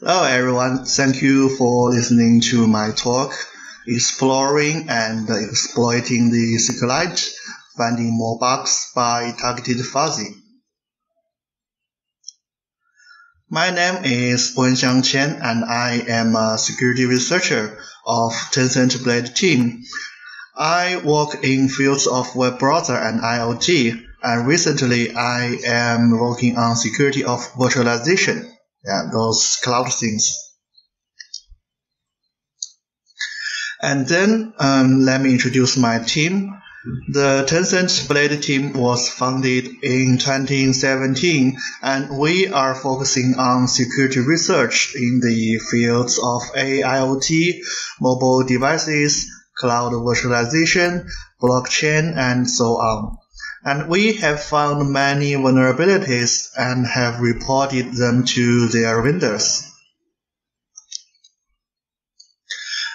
Hello everyone, thank you for listening to my talk, Exploring and Exploiting the SQLite, Finding More Bugs by Targeted Fuzzing. My name is Wenxiang Chen, and I am a security researcher of Tencent Blade team. I work in fields of web browser and IoT and recently I am working on security of virtualization yeah, those cloud things. And then um, let me introduce my team. The Tencent Blade team was founded in 2017, and we are focusing on security research in the fields of AIoT, mobile devices, cloud virtualization, blockchain, and so on and we have found many vulnerabilities and have reported them to their vendors.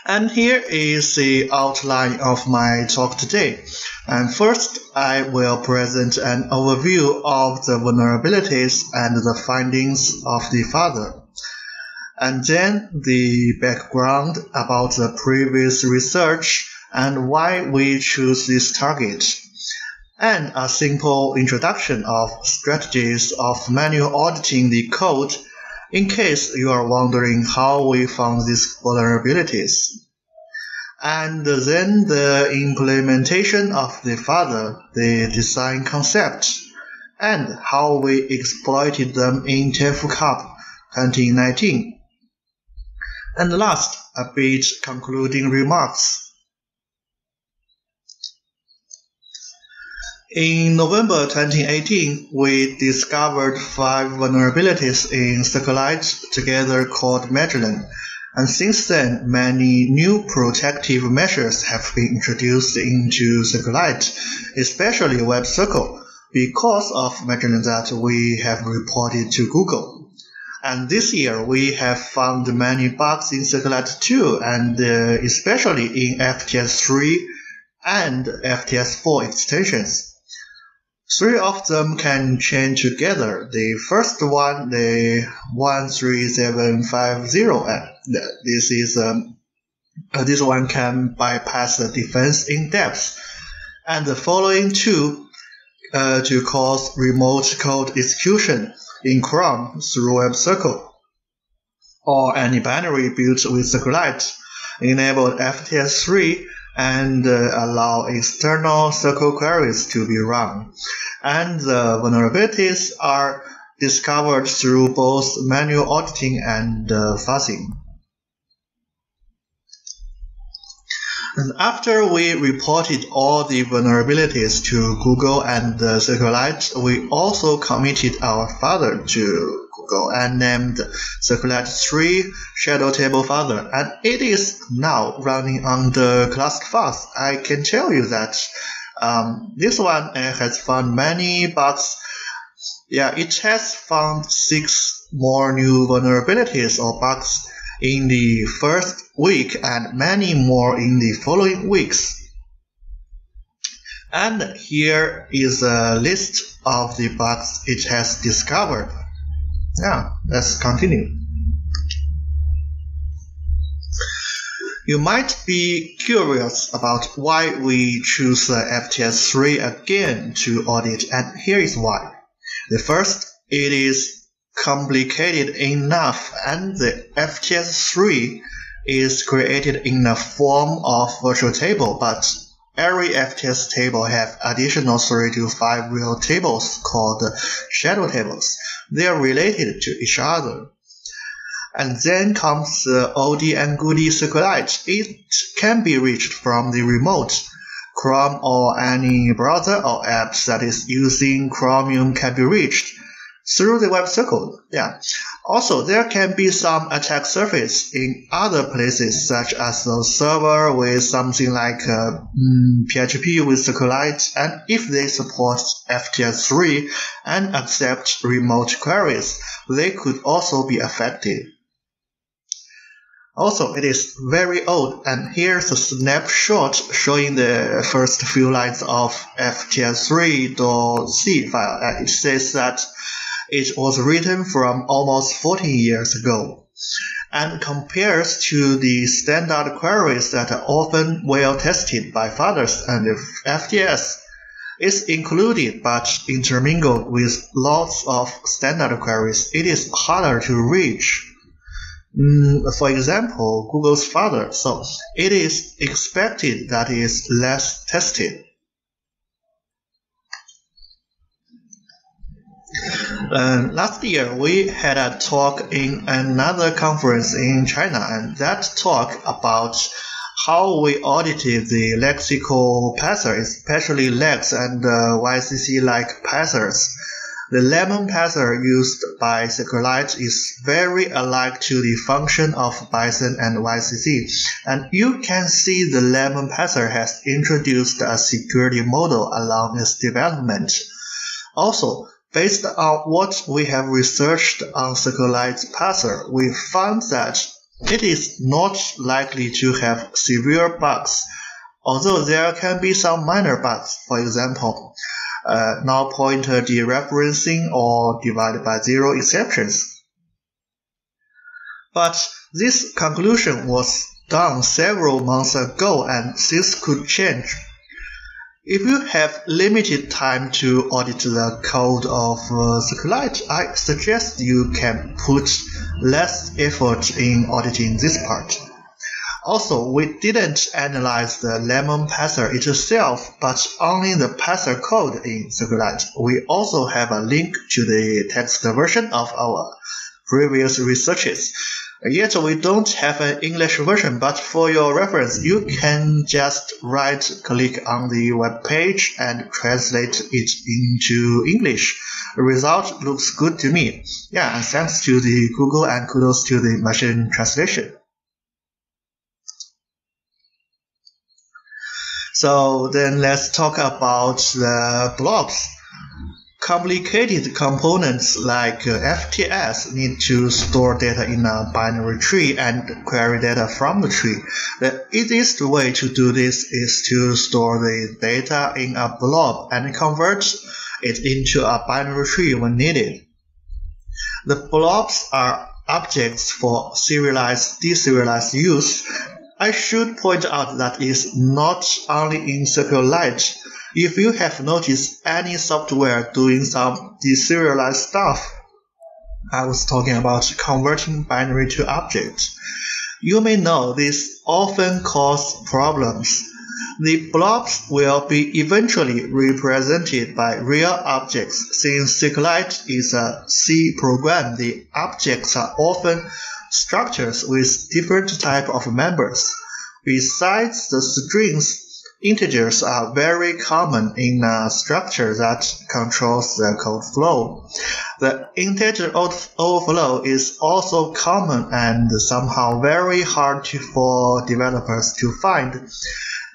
And here is the outline of my talk today. And first, I will present an overview of the vulnerabilities and the findings of the father. And then the background about the previous research and why we choose this target and a simple introduction of strategies of manual auditing the code in case you are wondering how we found these vulnerabilities. And then the implementation of the father, the design concept, and how we exploited them in TIFF Cup 2019. And last, a bit concluding remarks. In November 2018, we discovered five vulnerabilities in SQLite together called Magellan. And since then, many new protective measures have been introduced into SQLite, especially WebCircle, because of Magellan that we have reported to Google. And this year, we have found many bugs in SQLite too, and uh, especially in FTS3 and FTS4 extensions. Three of them can chain together. The first one, the 13750N, this is um, this one can bypass the defense in depth. And the following two uh, to cause remote code execution in Chrome through WebCircle or any binary built with SQLite enabled FTS3 and uh, allow external circle queries to be run. And the vulnerabilities are discovered through both manual auditing and uh, fuzzing. And after we reported all the vulnerabilities to Google and uh, SQLite, we also committed our father to And named SQLite 3 Shadow Table Father. And it is now running on the ClustFuzz. I can tell you that um, this one uh, has found many bugs. Yeah, it has found six more new vulnerabilities or bugs in the first week and many more in the following weeks. And here is a list of the bugs it has discovered. Yeah, let's continue. You might be curious about why we choose the FTS3 again to audit, and here is why. The first, it is complicated enough and the FTS3 is created in the form of virtual table, but every FTS table have additional 3 to 5 real tables called shadow tables. They are related to each other. And then comes the oldie and goodie SQLite. It can be reached from the remote. Chrome or any browser or apps that is using Chromium can be reached through the WebCircle. Yeah. Also, there can be some attack surface in other places, such as the server with something like uh, mm, PHP with SQLite, and if they support FTS3 and accept remote queries, they could also be affected. Also, it is very old, and here's a snapshot showing the first few lines of FTS3.c file. Uh, it says that it was written from almost 14 years ago. and compares to the standard queries that are often well tested by fathers and FTS It's included but intermingled with lots of standard queries. It is harder to reach. Mm, for example, Google's father, so it is expected that it's less tested. Uh, last year, we had a talk in another conference in China, and that talk about how we audited the lexical parser, especially LEX and uh, YCC-like parsers. The lemon parser used by SQLite is very alike to the function of Bison and YCC, and you can see the lemon parser has introduced a security model along its development. Also, based on what we have researched on SQLite parser, we found that it is not likely to have severe bugs, although there can be some minor bugs, for example, uh, null pointer dereferencing or divided by zero exceptions. But this conclusion was done several months ago and things could change. If you have limited time to audit the code of uh, SQLite, I suggest you can put less effort in auditing this part. Also, we didn't analyze the lemon parser itself, but only the parser code in SQLite. We also have a link to the text version of our previous researches. Yet we don't have an English version, but for your reference, you can just right click on the web page and translate it into English. The result looks good to me. Yeah, and thanks to the Google and kudos to the machine translation. So then let's talk about the blobs. Complicated components like uh, FTS need to store data in a binary tree and query data from the tree. The easiest way to do this is to store the data in a blob and convert it into a binary tree when needed. The blobs are objects for serialized deserialized use I should point out that it's not only in SQLite. If you have noticed any software doing some deserialized stuff, I was talking about converting binary to object. You may know this often causes problems. The blobs will be eventually represented by real objects. Since SQLite is a C program, the objects are often structures with different type of members. Besides the strings, integers are very common in a structure that controls the code flow. The integer overflow is also common and somehow very hard to, for developers to find.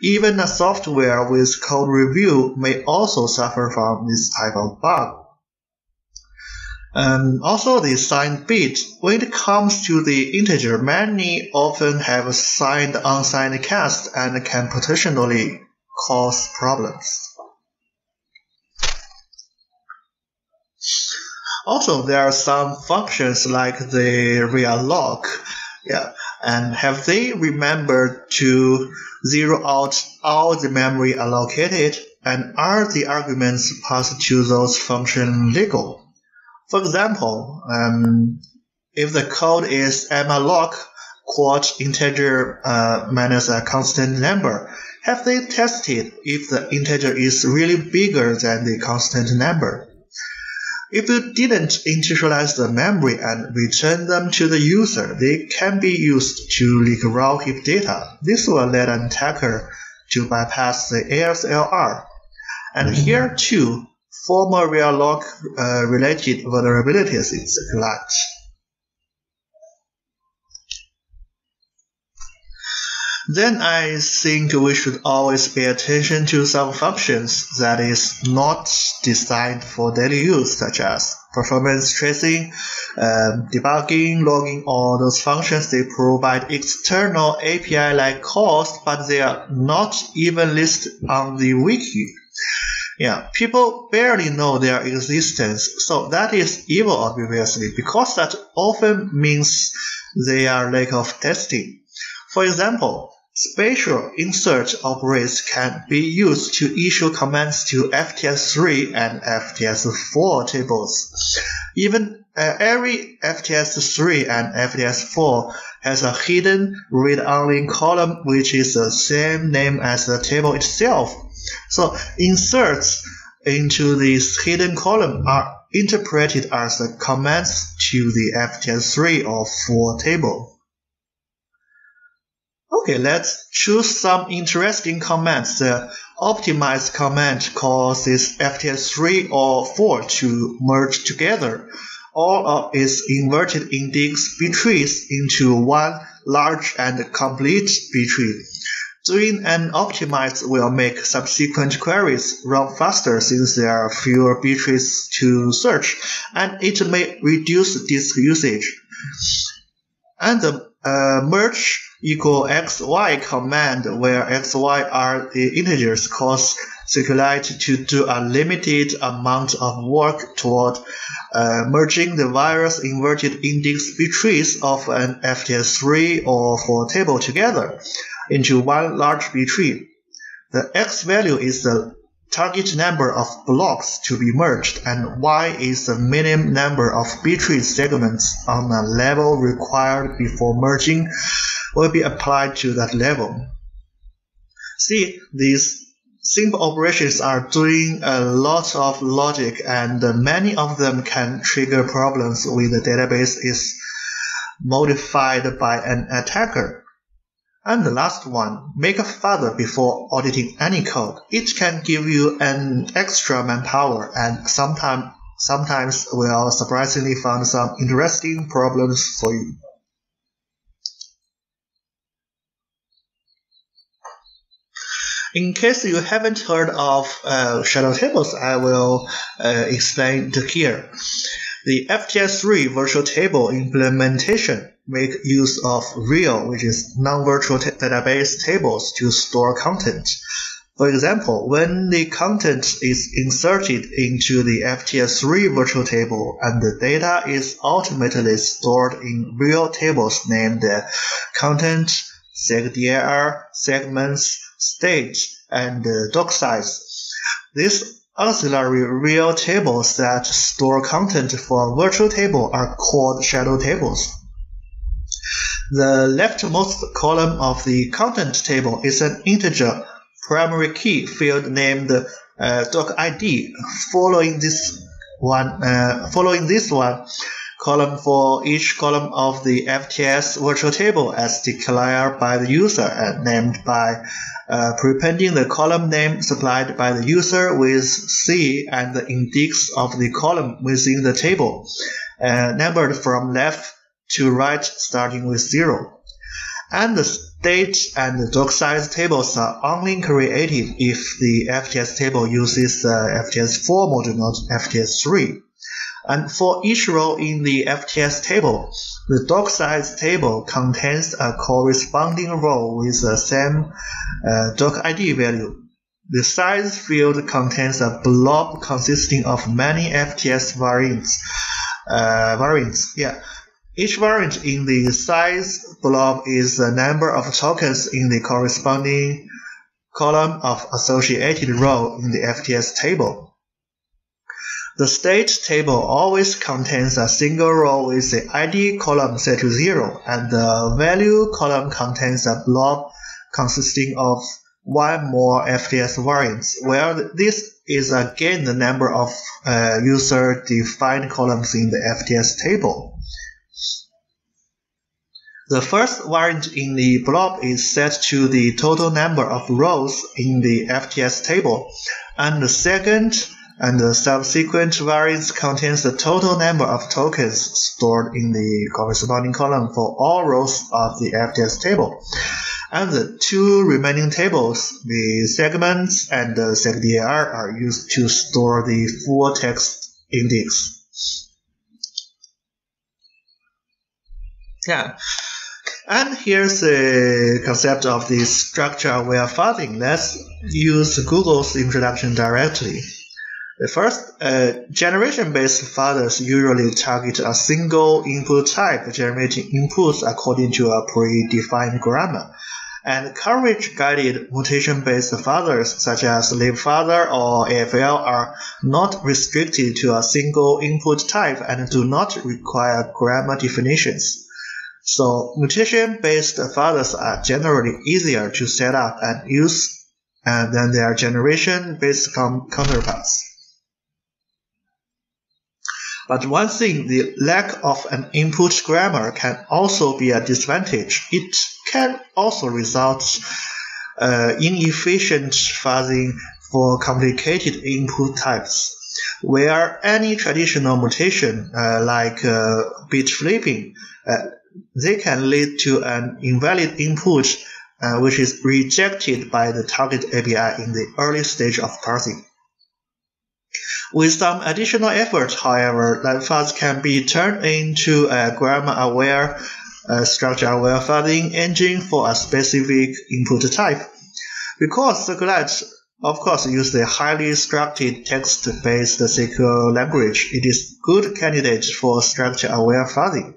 Even a software with code review may also suffer from this type of bug. Also, the signed bit, when it comes to the integer, many often have signed unsigned cast and can potentially cause problems. Also, there are some functions like the realloc, yeah, and have they remembered to zero out all the memory allocated, and are the arguments passed to those functions legal? For example, um, if the code is malloc quad integer uh, minus a constant number, have they tested if the integer is really bigger than the constant number? If you didn't initialize the memory and return them to the user, they can be used to leak raw heap data. This will let an attacker to bypass the ASLR. And here too, former realloc uh, related vulnerabilities in SQLite. Then I think we should always pay attention to some functions that is not designed for daily use, such as performance tracing, um, debugging, logging, all those functions. They provide external API-like calls, but they are not even listed on the wiki. Yeah, people barely know their existence, so that is evil obviously, because that often means they are lack of testing. For example, spatial insert operators can be used to issue commands to FTS3 and FTS4 tables. Even uh, every FTS3 and FTS4 has a hidden read-only column which is the same name as the table itself. So inserts into this hidden column are interpreted as the commands to the FTS3 or 4 table. Okay, let's choose some interesting commands. The optimize command causes FTS3 or 4 to merge together all of its inverted index B trees into one large and complete B tree. Doing an optimize will make subsequent queries run faster since there are fewer B to search, and it may reduce disk usage. And the uh, merge equal xy command where xy are the integers cause SQLite to do a limited amount of work toward uh, merging the various inverted index trees of an FTS3 or 4 table together into one large B tree. The x value is the target number of blocks to be merged and y is the minimum number of B tree segments on a level required before merging will be applied to that level. See, these simple operations are doing a lot of logic and many of them can trigger problems when the database is modified by an attacker. And the last one, make a father before auditing any code. It can give you an extra manpower and sometimes sometimes will surprisingly find some interesting problems for you. In case you haven't heard of uh, shadow tables, I will uh, explain it here. The FTS3 virtual table implementation make use of real, which is non-virtual database tables to store content. For example, when the content is inserted into the FTS3 virtual table and the data is ultimately stored in real tables named content, segdir, segments, state, and doc size. These auxiliary real tables that store content for a virtual table are called shadow tables. The leftmost column of the content table is an integer primary key field named uh, doc ID. Following this one, uh, following this one, column for each column of the FTS virtual table as declared by the user and named by uh, prepending the column name supplied by the user with C and the index of the column within the table, uh, numbered from left to right starting with 0. And the state and the doc size tables are only created if the FTS table uses the FTS4 module, not FTS3. And for each row in the FTS table, the doc size table contains a corresponding row with the same uh, doc ID value. The size field contains a blob consisting of many FTS variants. Uh, variants, yeah. Each variant in the size blob is the number of tokens in the corresponding column of associated row in the FTS table. The state table always contains a single row with the ID column set to 0, and the value column contains a blob consisting of one more FTS variants, where this is again the number of uh, user-defined columns in the FTS table. The first variant in the blob is set to the total number of rows in the FTS table, and the second and the subsequent variants contains the total number of tokens stored in the corresponding column for all rows of the FTS table. And the two remaining tables, the segments and the segdir, are used to store the full text index. Yeah. And here's the concept of the structure aware fathing. Let's use Google's introduction directly. The first, uh, generation-based fathers usually target a single input type, generating inputs according to a predefined grammar. And coverage-guided mutation-based fathers, such as libfather or AFL, are not restricted to a single input type and do not require grammar definitions. So mutation-based fathers are generally easier to set up and use uh, than their generation-based counterparts. But one thing, the lack of an input grammar can also be a disadvantage. It can also result uh, inefficient fuzzing for complicated input types, where any traditional mutation uh, like uh, bit flipping uh, they can lead to an invalid input uh, which is rejected by the target API in the early stage of parsing. With some additional effort, however, that fuzz can be turned into a grammar-aware, uh, structure-aware fuzzing engine for a specific input type. Because Circlet, of course, uses a highly structured text-based SQL language, it is good candidate for structure-aware fuzzing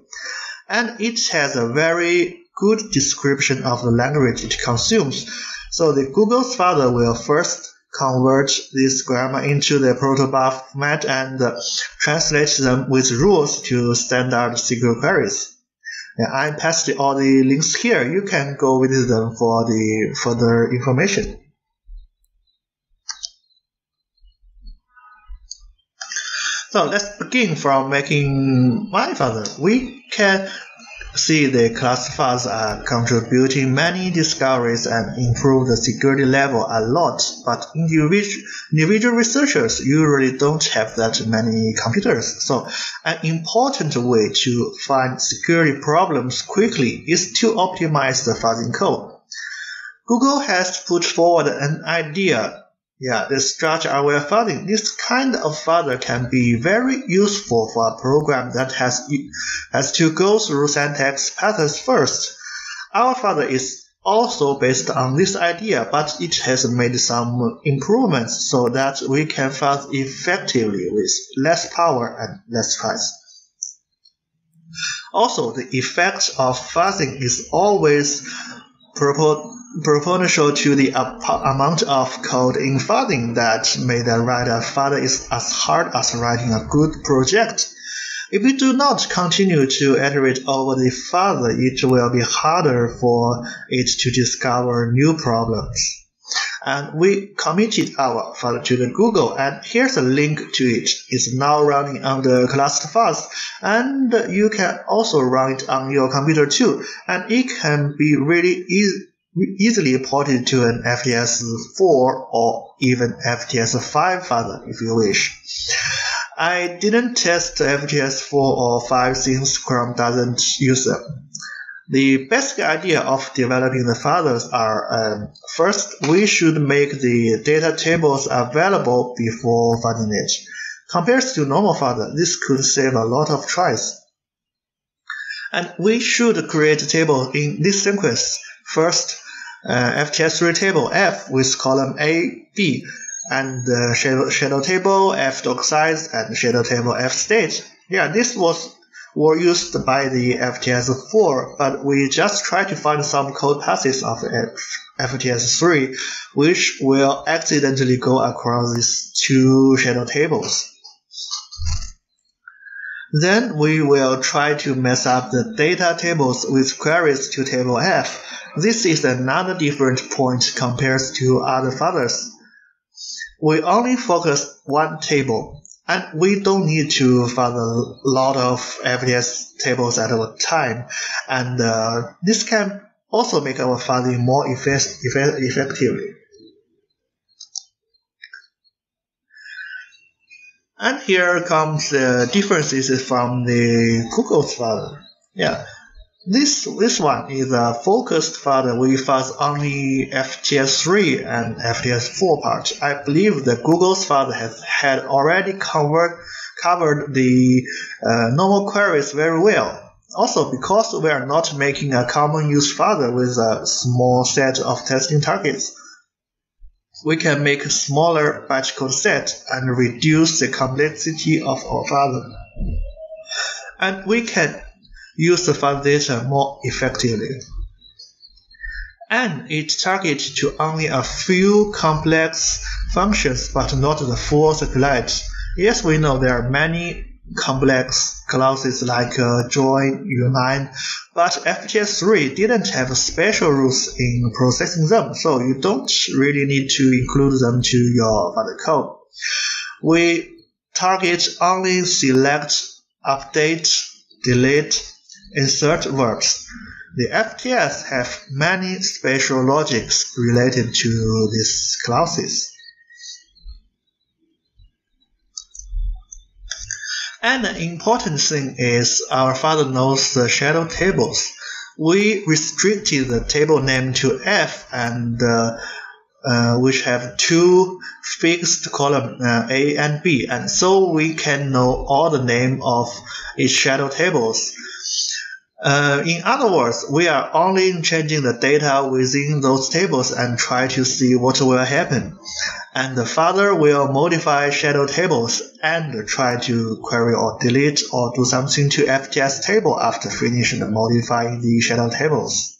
and it has a very good description of the language it consumes. So the Google's father will first convert this grammar into the protobuf format and uh, translate them with rules to standard SQL queries. I pasted all the links here. You can go visit them for the further information. So let's begin from making my father. We can see the classifiers are contributing many discoveries and improve the security level a lot, but individual, individual researchers usually don't have that many computers. So an important way to find security problems quickly is to optimize the fuzzing code. Google has put forward an idea yeah, the structure aware fuzzing. This kind of fuzzer can be very useful for a program that has, has to go through syntax patterns first. Our fuzzer is also based on this idea, but it has made some improvements so that we can fuzz effectively with less power and less price. Also, the effect of fuzzing is always proportional to the amount of code in fuzzing that made a writer fuzzer is as hard as writing a good project. If we do not continue to iterate over the fuzzer, it will be harder for it to discover new problems. And we committed our fuzzer to the Google, and here's a link to it. It's now running on the cluster ClustFuzz, and you can also run it on your computer too. And it can be really easy easily ported to an FTS 4 or even FTS 5 fuzzer if you wish. I didn't test FTS 4 or 5 since Chrome doesn't use them. The basic idea of developing the fathers are um, first, we should make the data tables available before fuzzing it. Compared to normal fuzzer, this could save a lot of tries. And we should create a table in this sequence. First, uh, FTS3 table F with column A, B, and the shadow, shadow table F doc size and shadow table F state. Yeah, this was were used by the FTS4, but we just try to find some code passes of FTS3, which will accidentally go across these two shadow tables. Then we will try to mess up the data tables with queries to table F this is another different point compared to other fuzzers. We only focus one table, and we don't need to fuzz a lot of FTS tables at a time, and uh, this can also make our fuzzing more effect- effectively. And here comes the differences from the Google's fuzzer. Yeah, this this one is a focused fuzzer. We fuzz only FTS3 and FTS4 parts. I believe the Google's fuzzer has had already covered covered the uh, normal queries very well. Also, because we are not making a common use father with a small set of testing targets, we can make a smaller batch code set and reduce the complexity of our father. And we can use the data more effectively. And it targets to only a few complex functions, but not the full circlet. Yes, we know there are many complex clauses like uh, join, unite, but FTS3 didn't have special rules in processing them, so you don't really need to include them to your father code. We target only select, update, delete, insert verbs. The FTS have many special logics related to these clauses. And an important thing is our father knows the shadow tables. We restricted the table name to F and uh, uh, which have two fixed column uh, A and B, and so we can know all the name of its shadow tables. Uh, in other words, we are only changing the data within those tables and try to see what will happen. And the father will modify shadow tables and try to query or delete or do something to FTS table after finishing modifying the shadow tables.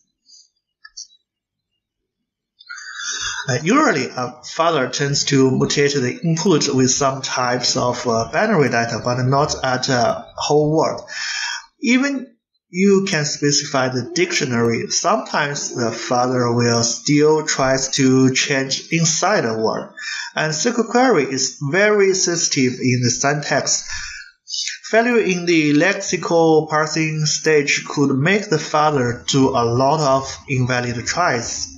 Uh, usually, a father tends to mutate the input with some types of uh, binary data, but not at a whole word. Even you can specify the dictionary. Sometimes the father will still tries to change inside a word. And SQL query is very sensitive in the syntax. Failure in the lexical parsing stage could make the father do a lot of invalid tries.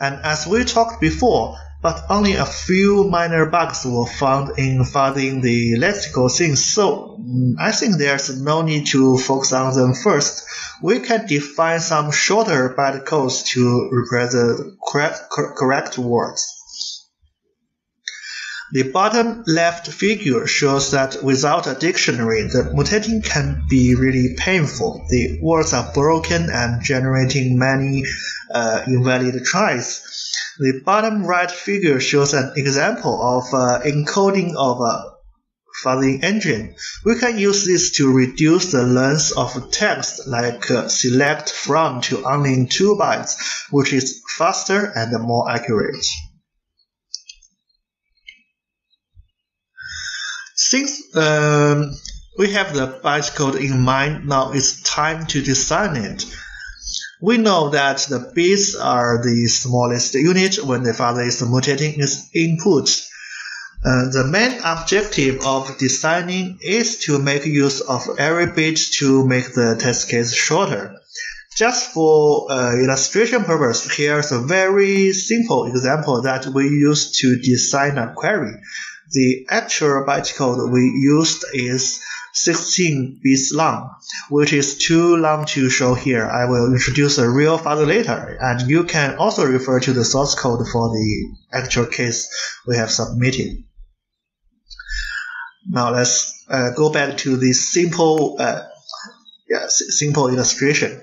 And as we talked before, but only a few minor bugs were found in finding the lexical things, so mm, I think there's no need to focus on them first. We can define some shorter bytecodes to represent correct, correct words. The bottom left figure shows that without a dictionary, the mutating can be really painful. The words are broken and generating many uh, invalid tries. The bottom right figure shows an example of uh, encoding of a fuzzy engine. We can use this to reduce the length of text like uh, select from to only 2 bytes, which is faster and more accurate. Since um, we have the bytecode in mind, now it's time to design it. We know that the bits are the smallest unit when the father is mutating its input. Uh, the main objective of designing is to make use of every bit to make the test case shorter. Just for uh, illustration purpose, here's a very simple example that we use to design a query. The actual bytecode we used is 16 bits long, which is too long to show here. I will introduce a real file later, and you can also refer to the source code for the actual case we have submitted. Now let's uh, go back to this simple, uh, yeah, simple illustration.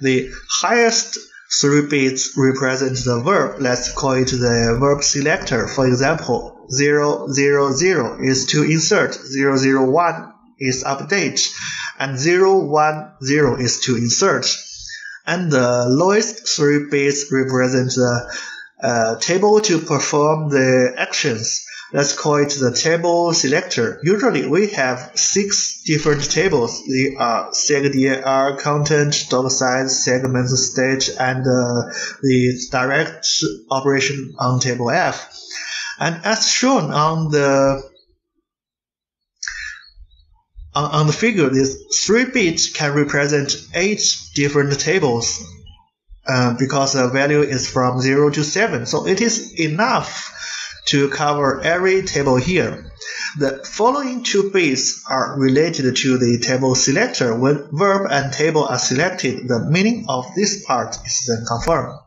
The highest three bits represent the verb. Let's call it the verb selector. For example, 000 is to insert, 001 is update, and 010 is to insert. And the lowest three bits represent the uh, table to perform the actions. Let's call it the table selector. Usually we have six different tables. They are segdir, content, dot size, segment stage, and uh, the direct operation on table F. And as shown on the on, the figure, these three bits can represent eight different tables uh, because the value is from 0 to 7. So it is enough to cover every table here. The following two bits are related to the table selector. When verb and table are selected, the meaning of this part is then confirmed.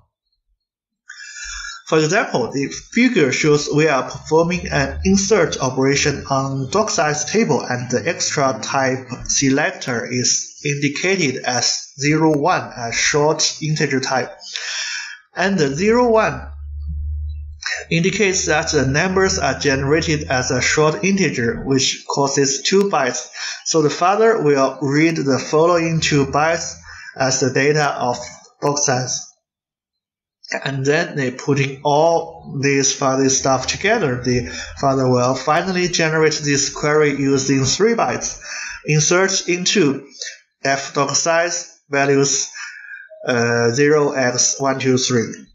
For example, the figure shows we are performing an insert operation on doc size table and the extra type selector is indicated as 0, 1 as short integer type. And the 0, 1 indicates that the numbers are generated as a short integer, which causes 2 bytes. So the father will read the following 2 bytes as the data of box size. And then they putting all these father stuff together. The father will finally generate this query using 3 bytes. Insert into f dot size values uh, 0x123.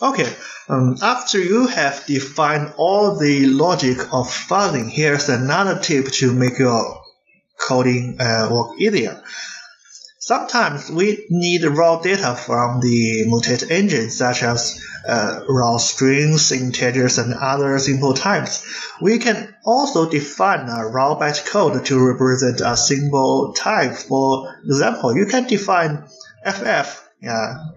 Okay, um, after you have defined all the logic of fuzzing, here's another tip to make your coding uh, work easier. Sometimes we need raw data from the mutate engine, such as uh, raw strings, integers, and other simple types. We can also define a raw bytecode to represent a symbol type. For example, you can define FF yeah,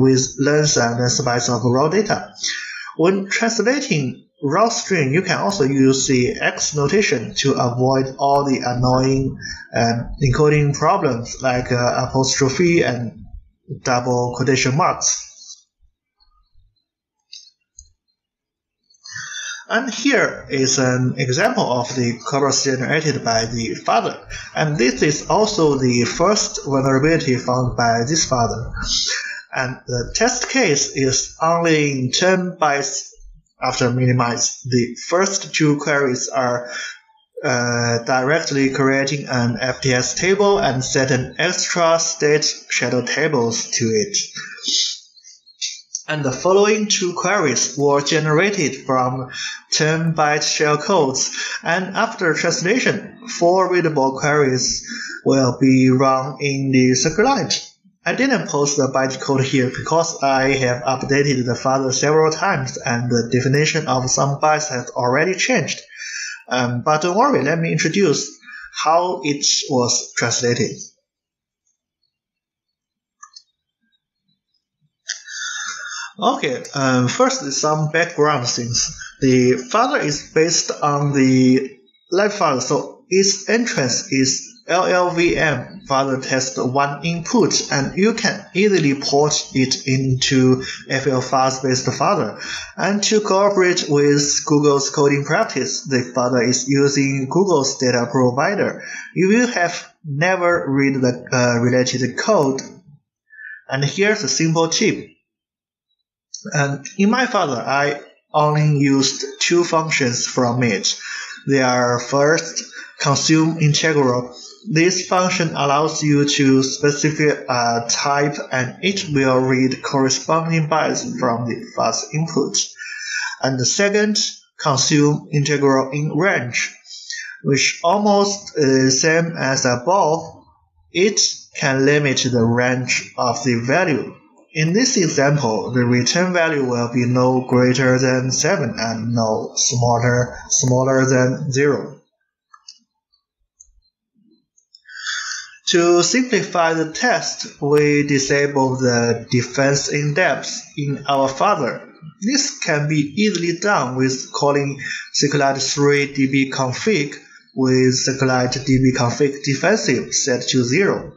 with length and size of raw data. When translating raw string, you can also use the X notation to avoid all the annoying um, encoding problems like uh, apostrophe and double quotation marks. And here is an example of the corpus generated by the father. And this is also the first vulnerability found by this father. And the test case is only in 10 bytes after minimize. The first two queries are uh, directly creating an FTS table and set an extra state shadow tables to it and the following two queries were generated from 10-byte shellcodes, and after translation, four readable queries will be run in the SQLite. I didn't post the bytecode here because I have updated the father several times and the definition of some bytes has already changed. Um, but don't worry, let me introduce how it was translated. Okay, um, first some background things. The father is based on the left father, so its entrance is LLVM father test one input, and you can easily port it into FLFuzz based father. And to cooperate with Google's coding practice, the father is using Google's data provider. You will have never read the uh, related code. And here's a simple tip and in my father, I only used two functions from it. They are first, consume integral. This function allows you to specify a type and it will read corresponding bytes from the first input. And the second, consume integral in range, which almost the same as above. It can limit the range of the value in this example, the return value will be no greater than 7 and no smaller, smaller than 0. To simplify the test, we disable the defense in depth in our father. This can be easily done with calling SQLite 3 dbconfig with SQLite dbconfig defensive set to 0.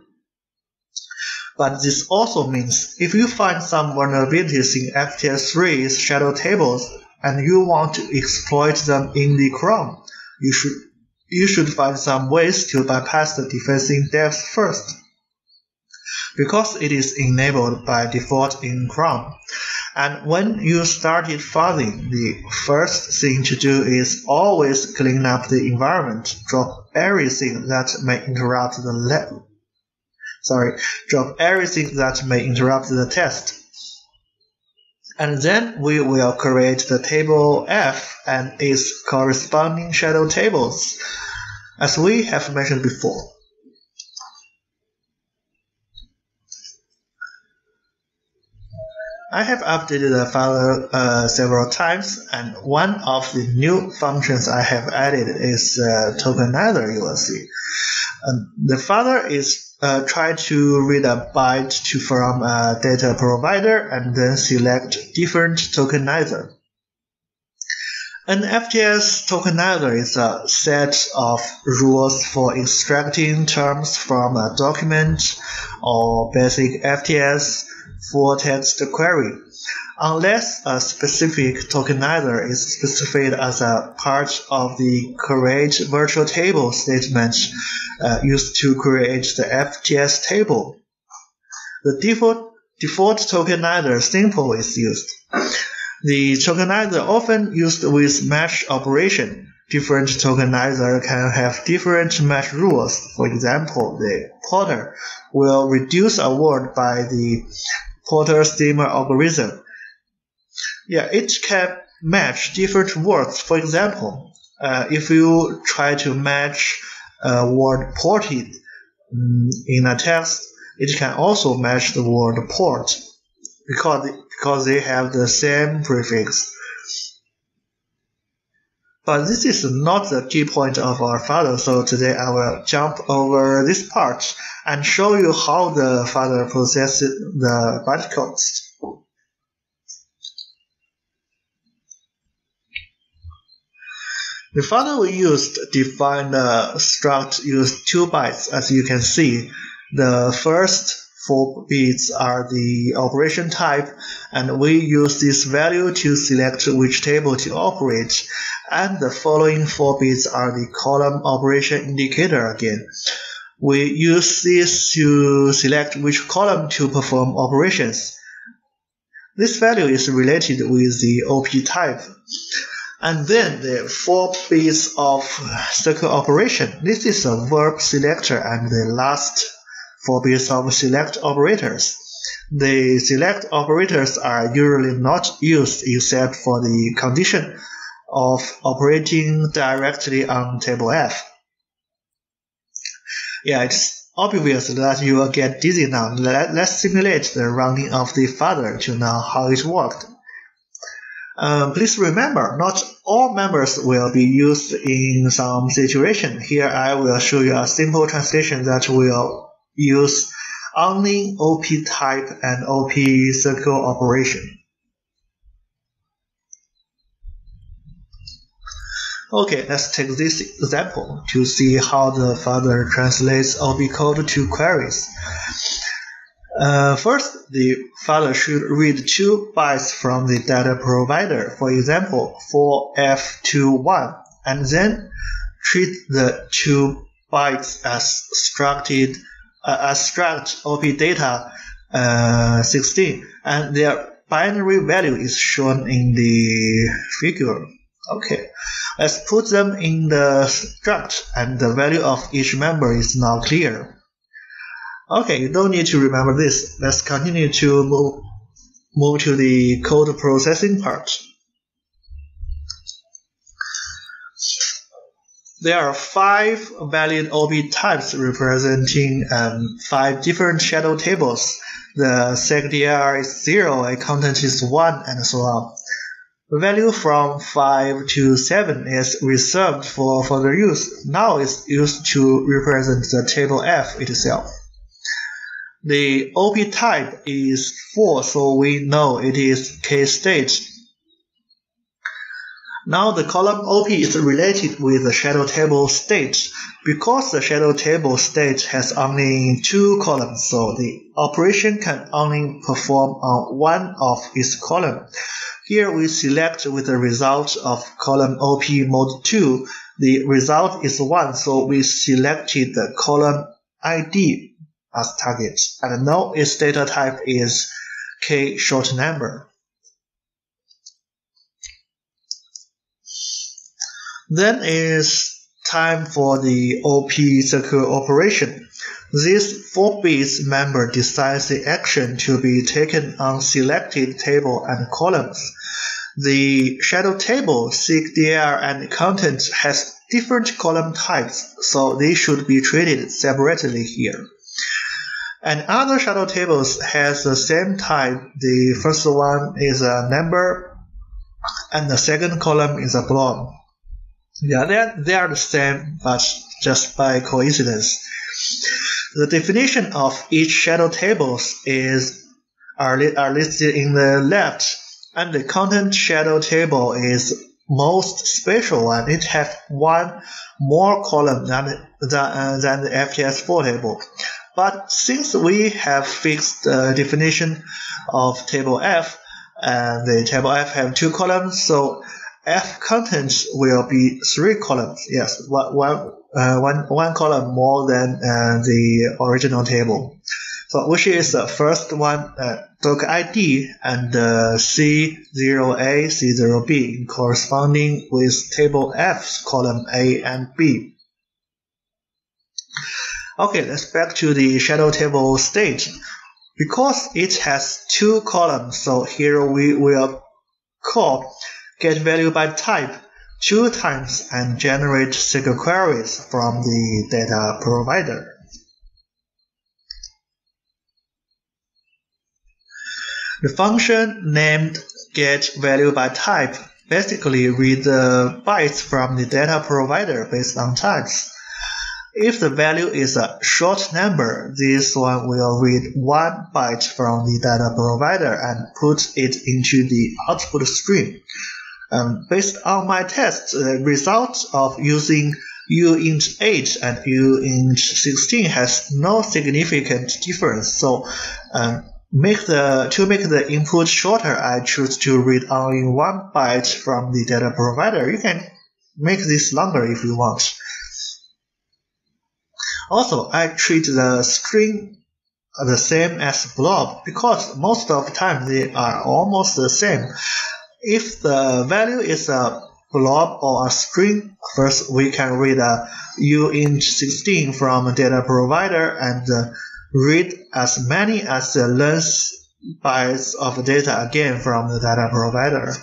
But this also means if you find some vulnerabilities in FTS3's shadow tables and you want to exploit them in the Chrome, you should you should find some ways to bypass the defense in depth first. Because it is enabled by default in Chrome. And when you started fuzzing, the first thing to do is always clean up the environment, drop everything that may interrupt the sorry, drop everything that may interrupt the test. And then we will create the table F and its corresponding shadow tables, as we have mentioned before. I have updated the file uh, several times, and one of the new functions I have added is uh, tokenizer see. The father is uh, try to read a byte to, from a data provider and then select different tokenizer. An FTS tokenizer is a set of rules for extracting terms from a document or basic FTS full text query, unless a specific tokenizer is specified as a part of the create virtual table statement uh, used to create the FTS table. The default, default tokenizer simple is used. The tokenizer often used with match operation. Different tokenizer can have different match rules. For example, the Porter will reduce a word by the Porter-Steamer algorithm. Yeah, it can match different words. For example, uh, if you try to match a word ported um, in a text, it can also match the word port because because they have the same prefix. But this is not the key point of our father, so today I will jump over this part and show you how the father processes the bytecodes. The father we used define the uh, struct used two bytes, as you can see. The first four bits are the operation type, and we use this value to select which table to operate, and the following four bits are the column operation indicator again. We use this to select which column to perform operations. This value is related with the OP type. And then the four bits of circle operation. This is a verb selector and the last four bits of select operators. The select operators are usually not used except for the condition of operating directly on table F. Yeah, it's obvious that you will get dizzy now. Let, us simulate the running of the father to know how it worked. Um, please remember, not all members will be used in some situation. Here I will show you a simple translation that will use only OP type and OP circle operation. Okay, let's take this example to see how the father translates OP code to queries. Uh, first, the file should read two bytes from the data provider, for example, 4F21, and then treat the two bytes as structured uh, struct OP data uh, 16 and their binary value is shown in the figure. Okay, let's put them in the struct and the value of each member is now clear. Okay, you don't need to remember this. Let's continue to move, move to the code processing part. There are five valid OP types representing um, five different shadow tables. The segdir is 0, a content is 1, and so on. Value from 5 to 7 is reserved for further use. Now it's used to represent the table F itself. The OP type is 4, so we know it is K-state now the column OP is related with the shadow table state. Because the shadow table state has only two columns, so the operation can only perform on one of its columns. Here we select with the result of column OP mode 2. The result is 1, so we selected the column ID as target. And now its data type is K short number. Then is time for the OP circle operation. This 4 bits member decides the action to be taken on selected table and columns. The shadow table, segdir, and content has different column types, so they should be treated separately here. And other shadow tables has the same type. The first one is a number, and the second column is a block. Yeah, they are, they are the same, but just by coincidence. The definition of each shadow tables is are, li are listed in the left, and the content shadow table is most special one. It has one more column than, than, uh, than the FTS4 table. But since we have fixed the definition of table F, and the table F have two columns, so F contents will be three columns. Yes, one, one, uh, one, one column more than uh, the original table. So which is the first one, uh, book ID and uh, C0A, C0B corresponding with table F's column A and B. Okay, let's back to the shadow table state. Because it has two columns, so here we will call get value by type two times and generate SQL queries from the data provider. The function named get value by type basically read the bytes from the data provider based on types. If the value is a short number, this one will read one byte from the data provider and put it into the output stream. Um, based on my test, the result of using uint 8 and uint 16 has no significant difference. So um, make the to make the input shorter, I choose to read only one byte from the data provider. You can make this longer if you want. Also, I treat the string the same as blob because most of the time they are almost the same. If the value is a blob or a string, first we can read a uint16 from data provider and uh, read as many as the length bytes of data again from the data provider.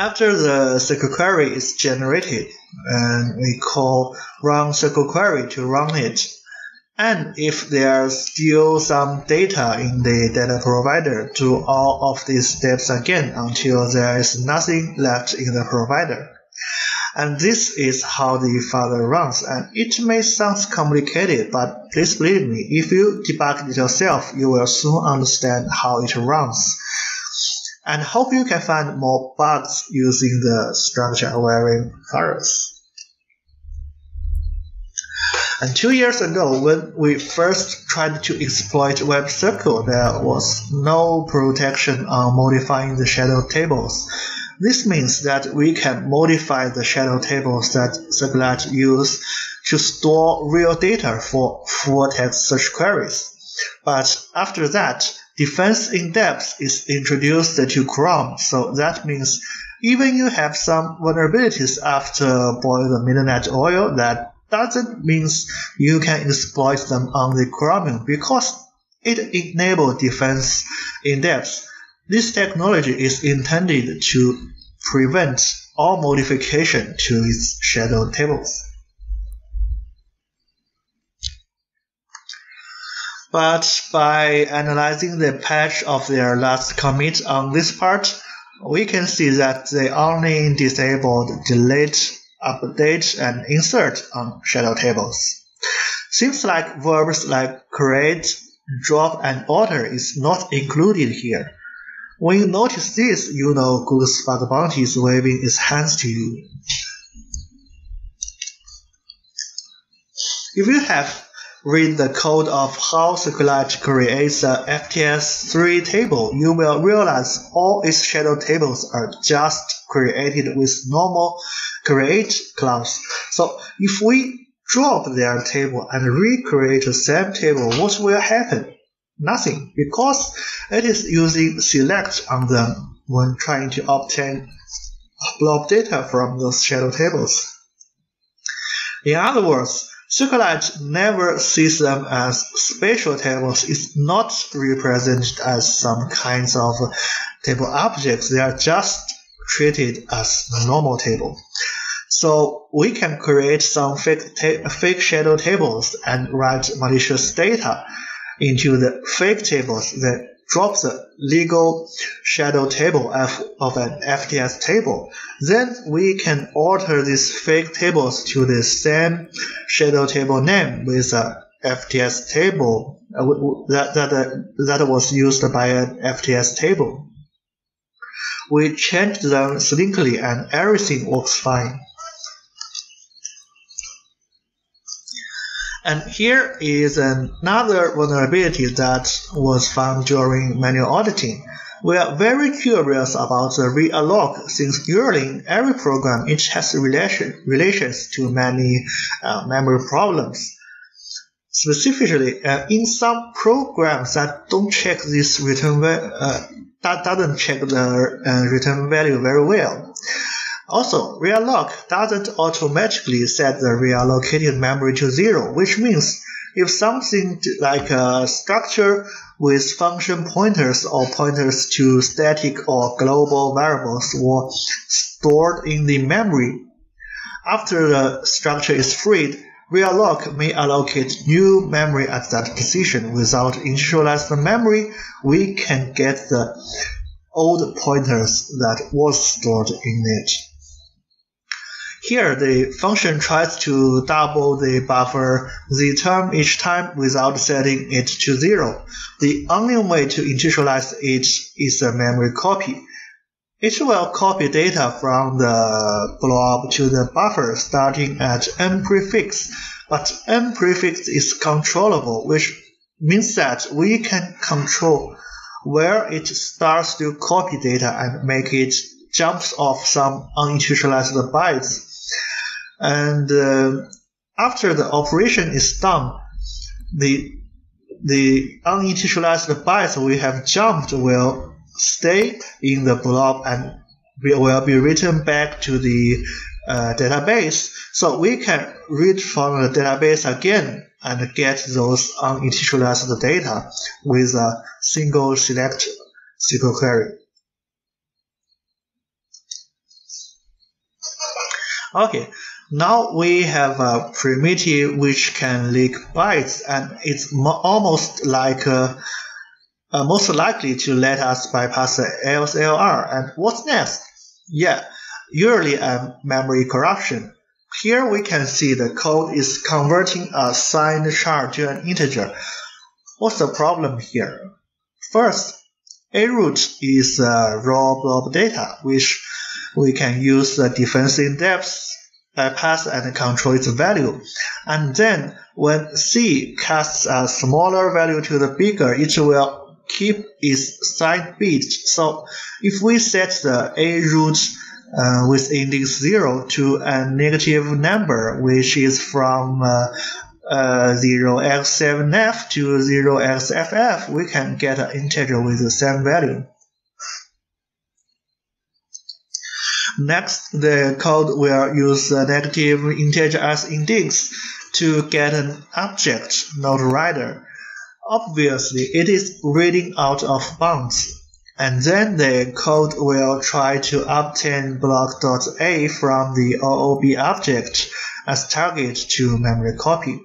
After the SQL query is generated, and we call run SQL query to run it. And if there's still some data in the data provider, do all of these steps again until there is nothing left in the provider. And this is how the file runs. And it may sound complicated, but please believe me, if you debug it yourself, you will soon understand how it runs and hope you can find more bugs using the structure aware virus. And two years ago, when we first tried to exploit WebSQL, there was no protection on modifying the shadow tables. This means that we can modify the shadow tables that SQLite use to store real data for full text search queries. But after that, defense in depth is introduced to Chrome, so that means even you have some vulnerabilities after boil the midnight oil, that doesn't mean you can exploit them on the Chromium because it enables defense in depth. This technology is intended to prevent all modification to its shadow tables. But by analyzing the patch of their last commit on this part, we can see that they only disabled delete, update, and insert on shadow tables. Seems like verbs like create, drop, and alter is not included here. When you notice this, you know Google's bug bounty is waving its hands to you. If you have read the code of how SQLite creates a FTS3 table, you will realize all its shadow tables are just created with normal create clause. So if we drop their table and recreate the same table, what will happen? Nothing, because it is using select on them when trying to obtain blob data from those shadow tables. In other words, SQLite never sees them as special tables. It's not represented as some kinds of table objects. They are just treated as normal table. So we can create some fake, fake shadow tables and write malicious data into the fake tables that drop the legal shadow table of, of an FTS table. Then we can alter these fake tables to the same shadow table name with a FTS table uh, that, that, uh, that was used by an FTS table. We change them slickly and everything works fine. And here is another vulnerability that was found during manual auditing. We are very curious about the realloc since usually every program it has relation, relations to many uh, memory problems. Specifically, uh, in some programs that don't check this return uh, that doesn't check the uh, return value very well. Also, realloc doesn't automatically set the reallocated memory to zero, which means if something like a structure with function pointers or pointers to static or global variables were stored in the memory, after the structure is freed, realloc may allocate new memory at that position. Without initializing the memory, we can get the old pointers that was stored in it. Here, the function tries to double the buffer z term each time without setting it to zero. The only way to initialize it is a memory copy. It will copy data from the blob to the buffer starting at n prefix, but n prefix is controllable, which means that we can control where it starts to copy data and make it jumps off some uninitialized bytes and uh, after the operation is done, the the uninitialized bytes we have jumped will stay in the blob and will be written back to the uh, database. So we can read from the database again and get those uninitialized data with a single select SQL query. Okay, now we have a primitive which can leak bytes and it's almost like uh, uh, most likely to let us bypass the ASLR. And what's next? Yeah, usually a memory corruption. Here we can see the code is converting a signed char to an integer. What's the problem here? First, a root is uh, raw blob data, which we can use the defense in depth bypass and control its value. And then when C casts a smaller value to the bigger, it will keep its signed bit. So if we set the A root uh, with index 0 to a negative number, which is from uh, uh, 0x7f to 0xff, we can get an integer with the same value. Next, the code will use negative integer as index to get an object, not writer. Obviously, it is reading out of bounds. And then the code will try to obtain block.a from the OOB object as target to memory copy.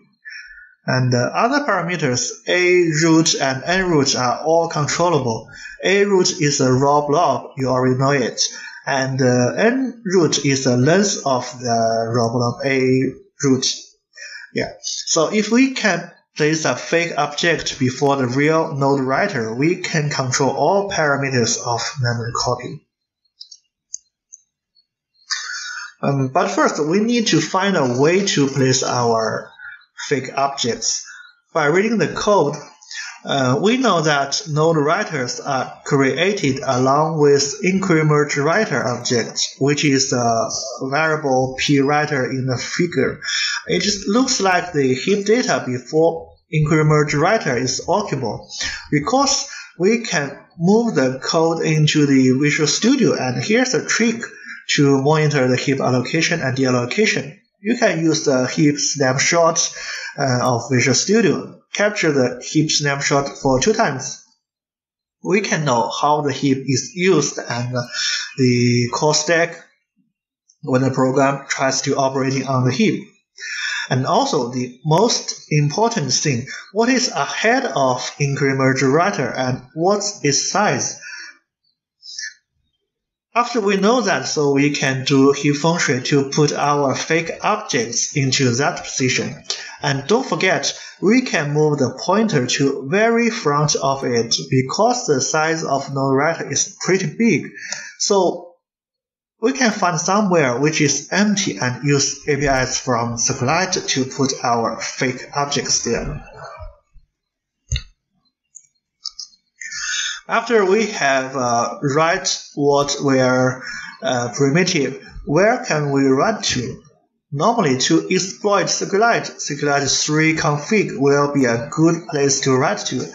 And the other parameters, a root and n root are all controllable. A root is a raw blob, you already know it and uh, n root is the length of the of a root. Yeah. So if we can place a fake object before the real node writer, we can control all parameters of memory copy. Um, but first, we need to find a way to place our fake objects. By reading the code, uh, we know that node writers are created along with incremerge writer object, which is the variable p writer in the figure. It just looks like the heap data before incremerge writer is occupable because we can move the code into the Visual Studio and here's a trick to monitor the heap allocation and deallocation. You can use the heap snapshot uh, of Visual Studio capture the heap snapshot for two times, we can know how the heap is used and the call stack when the program tries to operating on the heap. And also the most important thing, what is ahead of incremerge writer and what's its size? After we know that, so we can do heap function to put our fake objects into that position. And don't forget, we can move the pointer to very front of it because the size of node writer is pretty big. So we can find somewhere which is empty and use APIs from SQLite to put our fake objects there. After we have uh, write what were uh, primitive, where can we write to? Normally, to exploit SQLite, SQLite 3 config will be a good place to write to.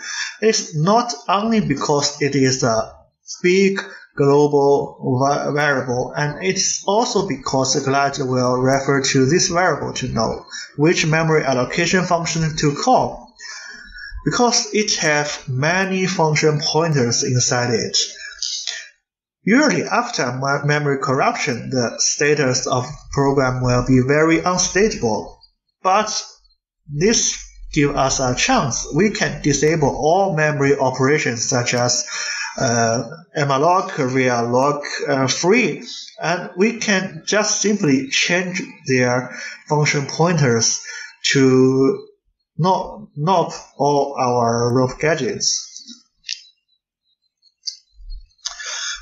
It's not only because it is a big global variable, and it's also because SQLite will refer to this variable to know which memory allocation function to call because it has many function pointers inside it. Usually after memory corruption, the status of program will be very unstable. But this gives us a chance. We can disable all memory operations such as uh, malloc, realloc, uh, free, and we can just simply change their function pointers to not not all our rope gadgets.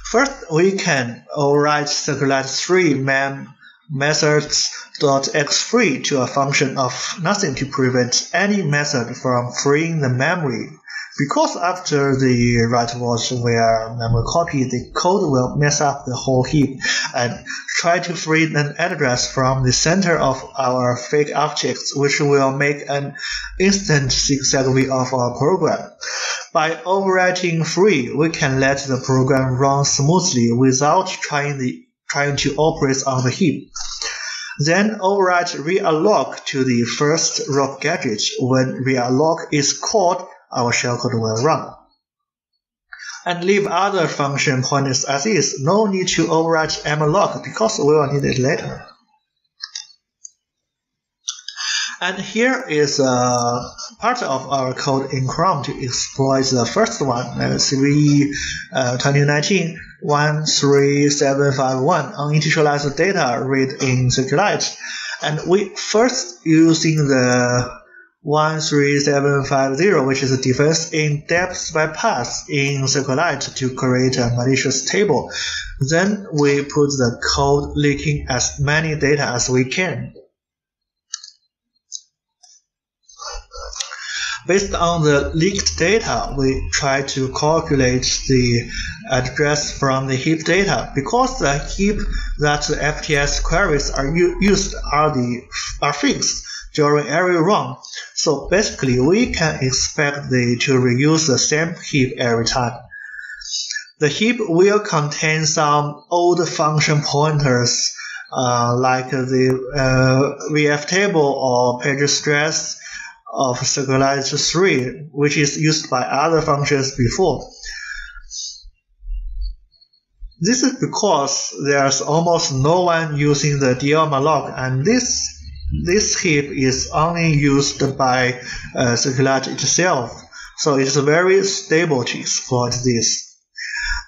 First, we can override SQLite 3 mem methods.xFree to a function of nothing to prevent any method from freeing the memory because after the write was where memory copy, the code will mess up the whole heap and try to free an address from the center of our fake objects, which will make an instant segue of our program. By overwriting free, we can let the program run smoothly without trying the trying to operate on the heap. Then overwrite realloc to the first rope gadget. When realloc is called, our shellcode will run. And leave other function pointers as is. No need to overwrite malloc because we will need it later. And here is a part of our code in Chrome to exploit the first one, uh, 3 uh, 2019 13751 uninitialized data read in SQLite. And we first using the 13750, which is a defense in depth bypass in SQLite to create a malicious table. Then we put the code leaking as many data as we can. Based on the leaked data, we try to calculate the address from the heap data. Because the heap that the FTS queries are used are the are fixed during every run, so basically we can expect the, to reuse the same heap every time. The heap will contain some old function pointers uh, like the uh, VF table or page stress of SQLite 3, which is used by other functions before. This is because there's almost no one using the dlmalloc, and this this heap is only used by uh, itself, so it's very stable to exploit this.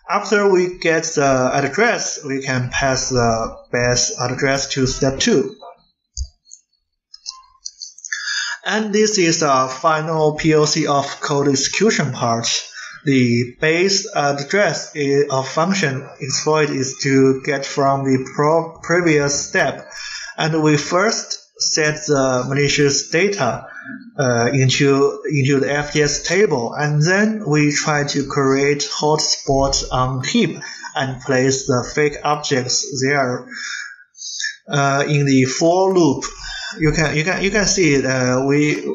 After we get the address, we can pass the base address to step 2. And this is a final POC of code execution part. The base address of function exploit is to get from the previous step. And we first set the malicious data uh, into into the FTS table, and then we try to create hotspot on heap and place the fake objects there. Uh, in the for loop, you can you can you can see. Uh, we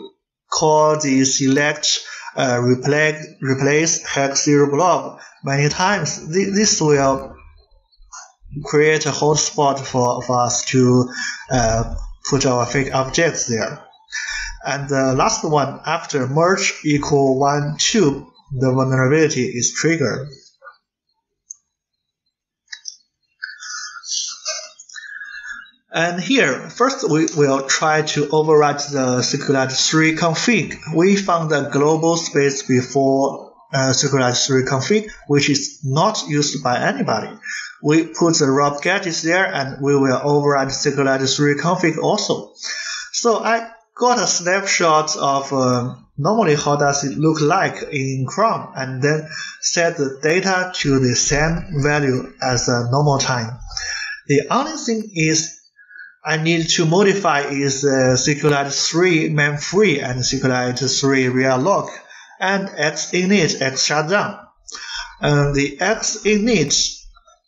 call the select uh, replace replace hex zero blob many times. This will create a hotspot for, for us to uh, put our fake objects there. And the last one, after merge equal 1, 2, the vulnerability is triggered. And here, first we will try to overwrite the SQLite 3 config. We found the global space before uh, SQLite 3 config, which is not used by anybody. We put the rope gadgets there and we will override SQLite 3 config also. So I got a snapshot of uh, normally how does it look like in Chrome and then set the data to the same value as the normal time. The only thing is I need to modify is uh, SQLite 3 memfree and SQLite 3 realloc and xinit x shutdown. Uh, the xinit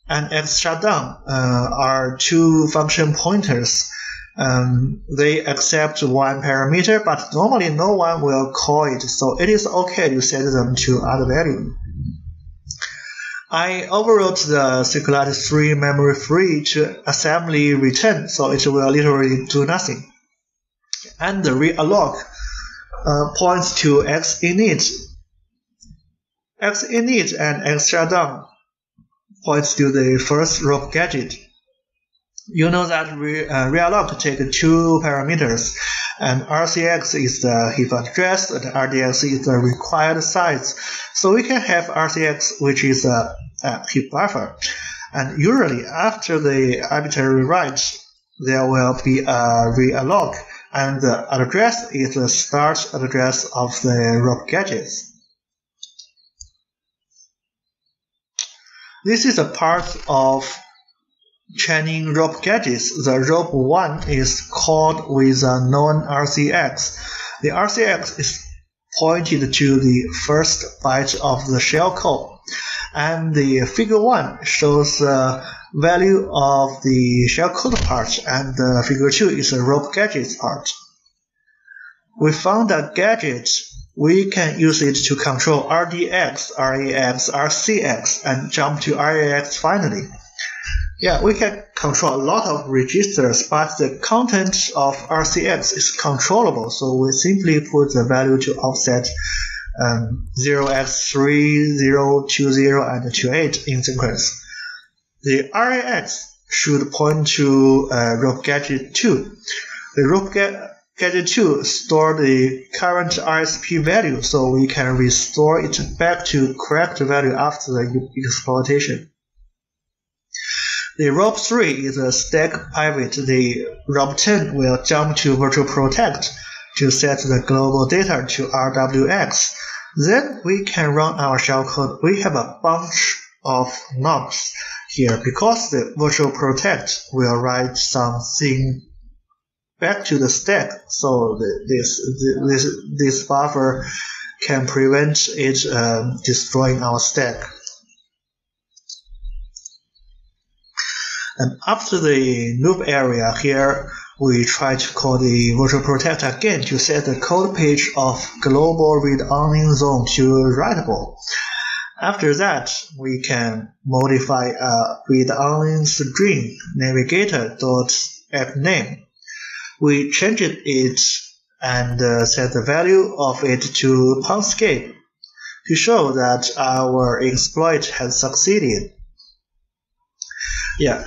and x shutdown uh, are two function pointers. Um, they accept one parameter, but normally no one will call it, so it is okay to set them to other value. I overwrote the SQLite 3 memory free to assembly return, so it will literally do nothing. And the realloc uh, points to xinit. xinit and xshutdown points to the first rope gadget. You know that re, uh, realloc take two parameters, and RCX is the heap address, and RDX is the required size. So we can have RCX, which is a, a heap buffer. And usually after the arbitrary write, there will be a realloc, and the address is uh, the start address of the rope gadgets. This is a part of chaining rope gadgets. The rope 1 is called with a known RCX. The RCX is pointed to the first byte of the shellcode. And the figure 1 shows the value of the shellcode part, and the figure 2 is the rope gadgets part. We found that gadget we can use it to control RDX, RAX, RCX, and jump to RAX finally. Yeah, we can control a lot of registers, but the content of RCX is controllable, so we simply put the value to offset um, 0x3, 0, 20, and 28 in sequence. The RAX should point to uh, rope gadget 2. The rope gadget Gadget 2 store the current RSP value so we can restore it back to correct value after the exploitation. The rope 3 is a stack pivot. The rope 10 will jump to virtual protect to set the global data to RWX. Then we can run our shellcode. We have a bunch of knobs here because the virtual protect will write something back to the stack. So this this this buffer can prevent it um, destroying our stack. And after the loop area here, we try to call the virtual protect again to set the code page of global read-only zone to writable. After that, we can modify a read-only string navigator.appName we changed it and uh, set the value of it to Punscape to show that our exploit has succeeded. Yeah.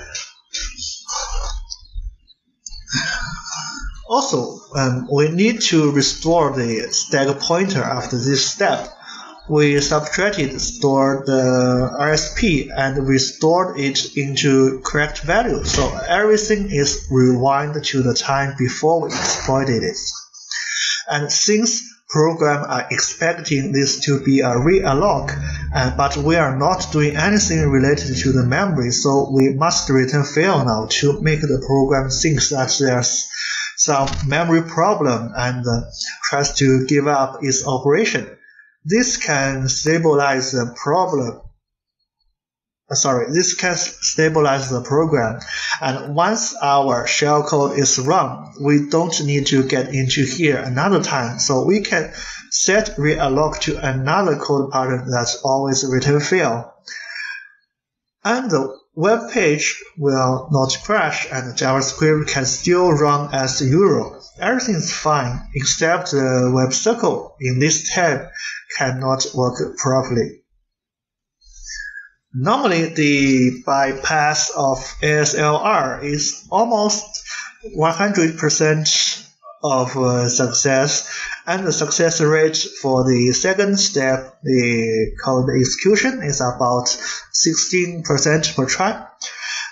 Also, um, we need to restore the stack pointer after this step we subtracted stored the RSP and restored it into correct value. So everything is rewind to the time before we exploited it. And since program are expecting this to be a realloc, uh, but we are not doing anything related to the memory, so we must return fail now to make the program think that there's some memory problem and uh, tries to give up its operation. This can stabilize the problem. Uh, sorry, this can stabilize the program. And once our shellcode is run, we don't need to get into here another time. So we can set realloc to another code pattern that's always return fail. And the web page will not crash and JavaScript can still run as usual. Everything is fine except the WebCircle in this tab cannot work properly. Normally, the bypass of ASLR is almost 100% of uh, success, and the success rate for the second step, the code execution, is about 16% per try.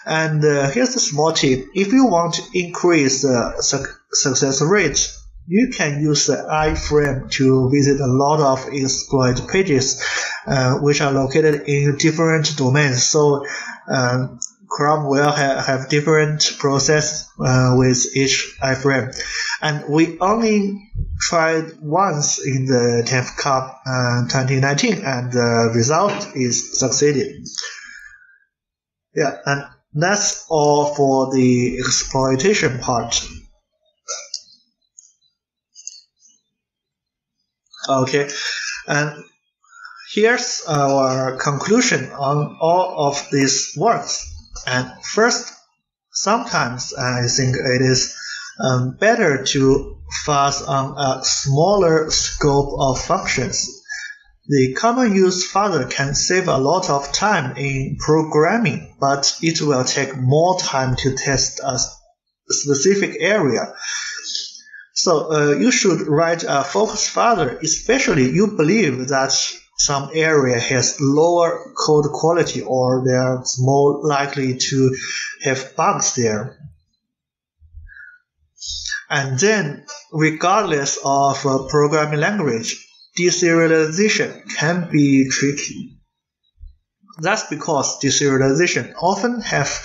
And uh, here's a small tip: if you want to increase the su success rate, you can use the iframe to visit a lot of exploit pages, uh, which are located in different domains. So, uh, Chrome will ha- have different process uh, with each iframe. And we only tried once in the TF Cup uh, 2019 and the result is succeeded. Yeah, and that's all for the exploitation part. Okay, and here's our conclusion on all of these works. And first, sometimes I think it is um, better to focus on a smaller scope of functions. The common use fuzzer can save a lot of time in programming, but it will take more time to test a specific area. So uh, you should write a focus fuzzer, especially you believe that some area has lower code quality or they're more likely to have bugs there. And then, regardless of a programming language, deserialization can be tricky. That's because deserialization often have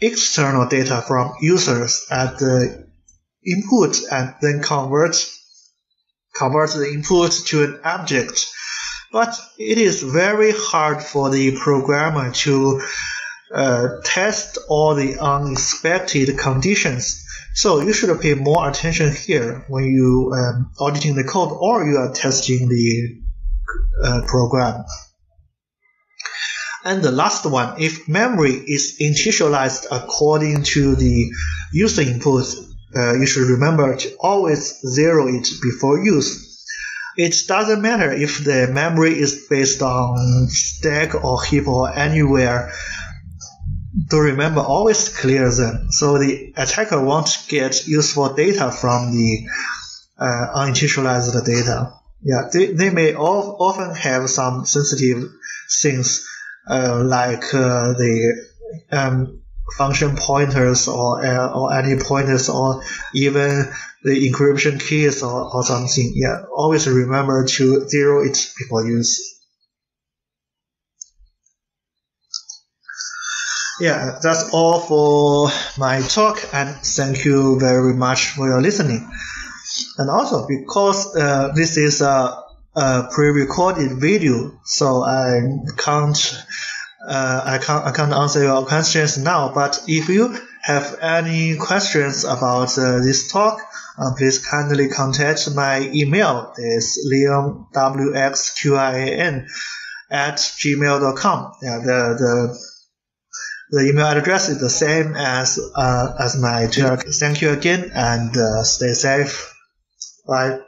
external data from users at the input and then convert convert the input to an object but it is very hard for the programmer to uh, test all the unexpected conditions. So you should pay more attention here when you um, auditing the code or you are testing the uh, program. And the last one, if memory is initialized according to the user input, uh, you should remember to always zero it before use. It doesn't matter if the memory is based on stack or heap or anywhere. To remember, always clear them. So the attacker won't get useful data from the uh, uninitialized data. Yeah, they, they may all, often have some sensitive things uh, like uh, the um, function pointers or uh, or any pointers or even the encryption keys or, or something. Yeah, always remember to zero it before use. Yeah, that's all for my talk and thank you very much for your listening. And also because uh, this is a, a pre-recorded video, so I can't uh, I can't I can't answer your questions now. But if you have any questions about uh, this talk, uh, please kindly contact my email. It's leonwxqian at gmail.com. Yeah, the, the, the email address is the same as, uh, as my Twitter. Thank you again and uh, stay safe. Bye.